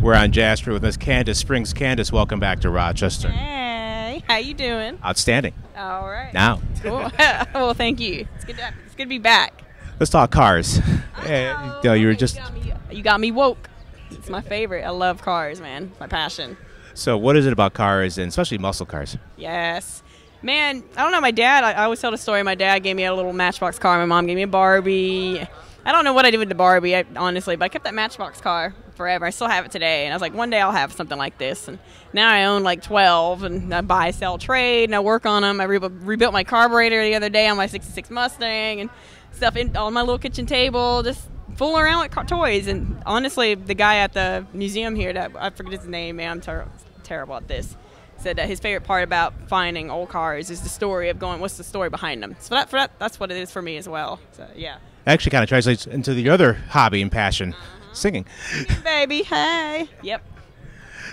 We're on Jasper with Miss Kandace Springs. Kandace, welcome back to Rochester. Hey, how you doing? Outstanding. All right. Now, Cool. well, thank you. It's good. To, it's good to be back. let's talk cars. Oh, you, know, you were just got, me, you got me woke. It's my favorite. I love cars, man. My passion. so. What is it about cars, and especially muscle cars? Yes. Man, I don't know. My dad, I, I always tell the story. My dad gave me a little Matchbox car. My mom gave me a Barbie. I don't know what I did with the Barbie, I, honestly, but I kept that Matchbox car forever. I still have it today. And I was like, one day I'll have something like this. And now I own like 12, and I buy, sell, trade, and I work on them. I re- rebuilt my carburetor the other day on my 66 Mustang and stuff in, on my little kitchen table, just fooling around with car- toys. And honestly, the guy at the museum here, that I forget his name, man, I'm ter- terrible at this said that his favorite part about finding old cars is the story of going, what's the story behind them? So that, for that that's what it is for me as well. So yeah, Actually, kind of translates into the other hobby and passion, Uh-huh. Singing. baby, hey, yep,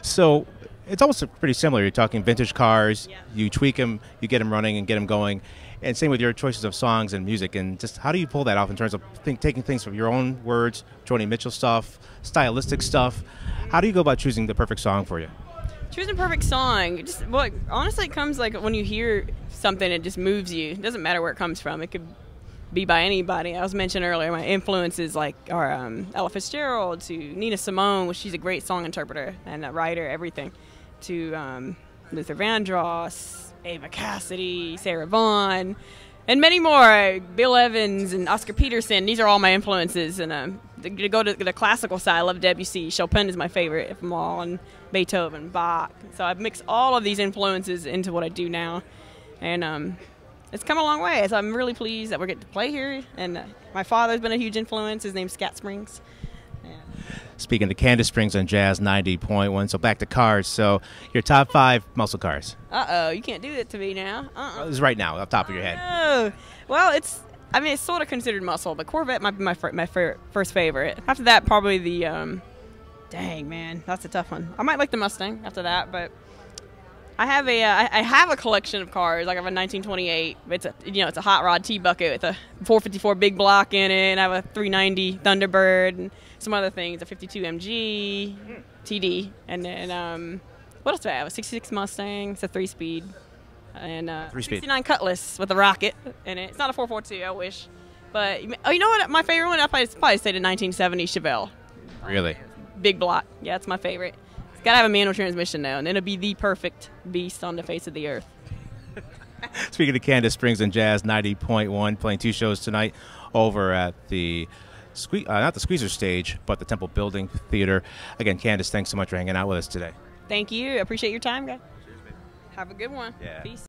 So it's almost pretty similar. You're talking vintage cars. Yeah. You tweak them, you get them running, and get them going. And same with your choices of songs and music. And just how do you pull that off in terms of think, taking things from your own words, Joni Mitchell stuff, stylistic stuff? How do you go about choosing the perfect song for you? choosing a perfect song. Just well, honestly, it comes like when you hear something, it just moves you. It doesn't matter where it comes from. It could be by anybody. I was mentioned earlier, my influences like are um, Ella Fitzgerald to Nina Simone, which she's a great song interpreter and a writer, everything, to um, Luther Vandross, Eva Cassidy, Sarah Vaughan, and many more. Bill Evans and Oscar Peterson. These are all my influences. And um, to go to the classical side, I love Debussy. Chopin is my favorite of them all, and Beethoven, Bach. So I've mixed all of these influences into what I do now, and um, it's come a long way. So I'm really pleased that we're getting to play here. And uh, my father's been a huge influence. His name's Scat Springs. Speaking to Kandace Springs on Jazz 90.1. So back to cars. So your top five muscle cars. Uh oh, you can't do that to me now. Uh This uh is right now, off the top of your head. Oh, well, it's. I mean, it's sort of considered muscle, but Corvette might be my my fir- first favorite. After that, probably the. Um, dang man, that's a tough one. I might like the Mustang after that, but I have a uh, I, have a collection of cars. Like I have a 1928. It's a you know it's a hot rod T bucket with a 454 big block in it. And I have a 390 Thunderbird and some other things. A 52 MG TD, and then um, what else do I have? A 66 Mustang. It's a three speed. And uh, Three-speed. 69 Cutlass with a rocket in it. It's not a 442. I wish, but oh, you know what? My favorite one I probably, probably say the 1970 Chevelle Really? big block. Yeah, it's my favorite. It's got to have a manual transmission now, and then it'll be the perfect beast on the face of the earth. Speaking to Kandace Springs and Jazz 90.1, playing two shows tonight over at the, uh, not the Squeezer stage, but the Temple Building Theater. Again, Kandace, thanks so much for hanging out with us today. Thank you. Appreciate your time, guys. Have a good one. Yeah. Peace.